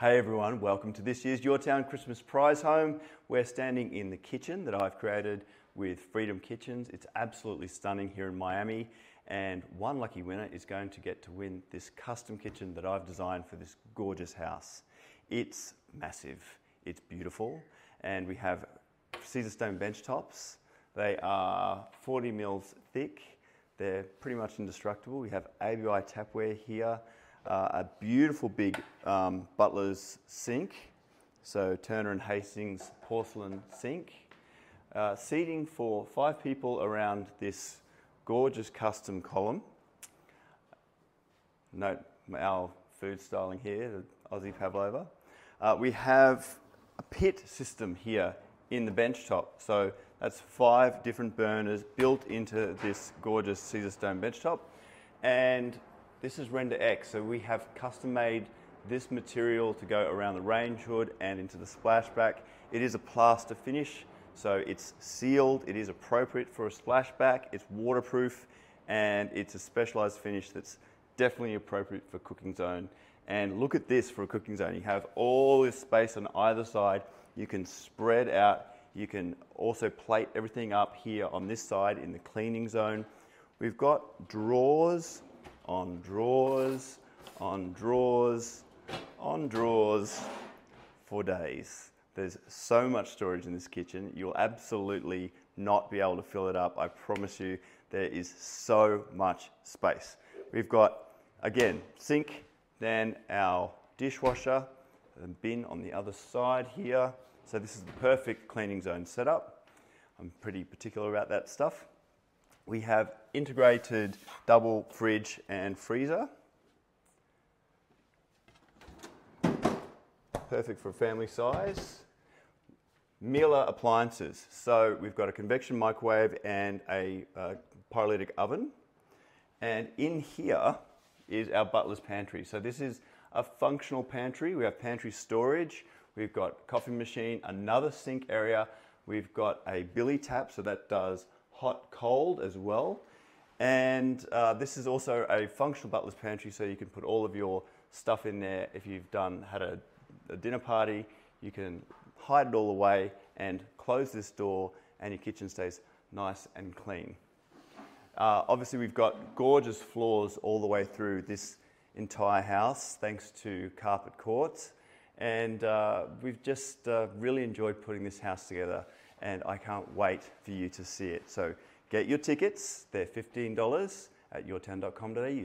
Hey everyone, welcome to this year's yourtown Christmas Prize Home. We're standing in the kitchen that I've created with Freedom Kitchens. It's absolutely stunning here in Miami and one lucky winner is going to get to win this custom kitchen that I've designed for this gorgeous house. It's massive, it's beautiful and we have Caesarstone bench tops. They are 40 mils thick. They're pretty much indestructible. We have ABI tapware here uh, a beautiful big um, butler's sink, so Turner and Hastings porcelain sink. Uh, seating for five people around this gorgeous custom column. Note our food styling here, the Aussie Pavlova. Uh, we have a Pitt system here in the bench top. So that's five different burners built into this gorgeous Caesarstone bench top. And this is Render X, so we have custom made this material to go around the range hood and into the splashback. It is a plaster finish, so it's sealed, it is appropriate for a splashback, it's waterproof, and it's a specialized finish that's definitely appropriate for cooking zone. And look at this for a cooking zone. You have all this space on either side. You can spread out. You can also plate everything up here on this side in the cleaning zone. We've got drawers on drawers, on drawers, on drawers for days. There's so much storage in this kitchen. You'll absolutely not be able to fill it up. I promise you, there is so much space. We've got, again, sink, then our dishwasher, and bin on the other side here. So this is the perfect cleaning zone setup. I'm pretty particular about that stuff. We have integrated double fridge and freezer. Perfect for family size. Miele appliances. So we've got a convection microwave and a uh, pyrolytic oven. And in here is our butler's pantry. So this is a functional pantry. We have pantry storage. We've got coffee machine, another sink area. We've got a Billi tap, so that does hot, cold as well. And uh, this is also a functional butler's pantry, so you can put all of your stuff in there. If you've done had a, a dinner party, you can hide it all away and close this door, and your kitchen stays nice and clean. Uh, obviously, we've got gorgeous floors all the way through this entire house, thanks to Carpet courts. And uh, we've just uh, really enjoyed putting this house together and I can't wait for you to see it. So get your tickets, they're $15 at yourtown.com.au.